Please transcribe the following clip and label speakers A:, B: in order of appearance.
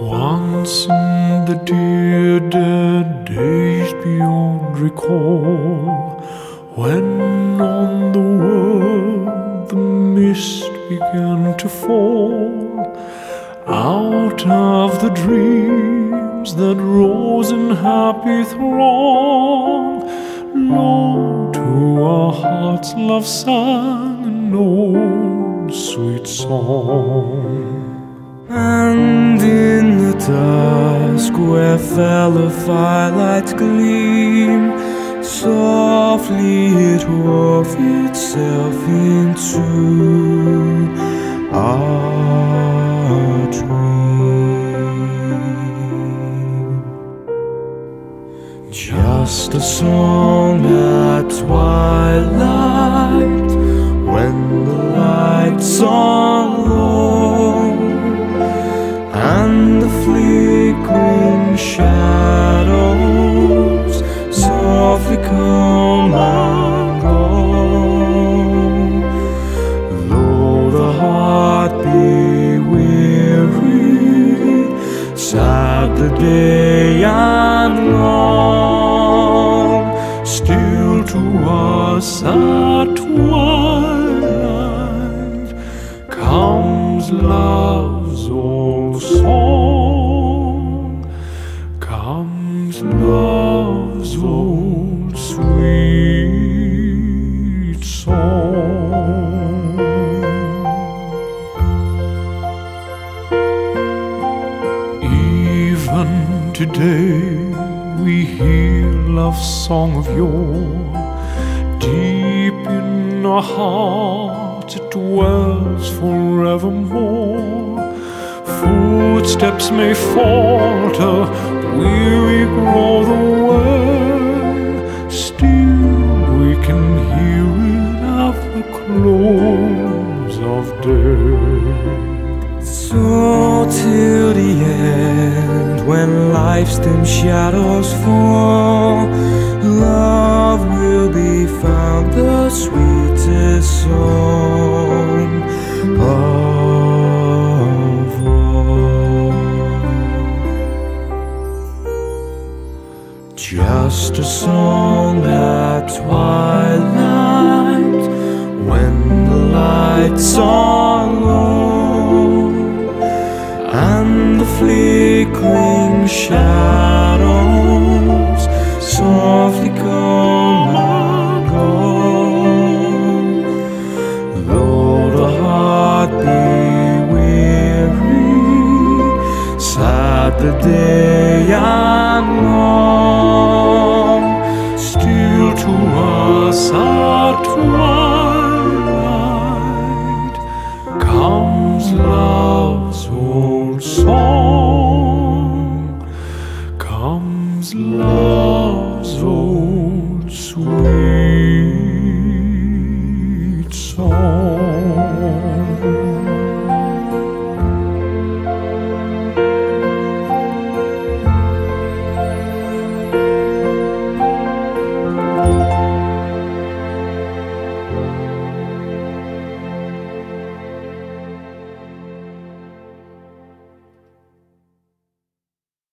A: once in the dear dead days beyond recall, when on the world the mist began to fall, out of the dreams that rose in happy throng, lo, to our hearts love sang an old sweet song.
B: Where fell a firelight gleam Softly it wove itself into our dream. Just a song come and go. Though the heart be weary, sad the day and long, still to us at twilight. Comes love's old song, today we hear love's song of yore. Deep in our hearts it dwells forevermore. Footsteps may falter, weary grow the way. Still we can hear it at the close of day. So till the end, when life's dim shadows fall, love will be found the sweetest song of all. Just a song at twilight when the lights are flickering shadows softly come and go. Though the heart be weary, sad the day comes love's old sweet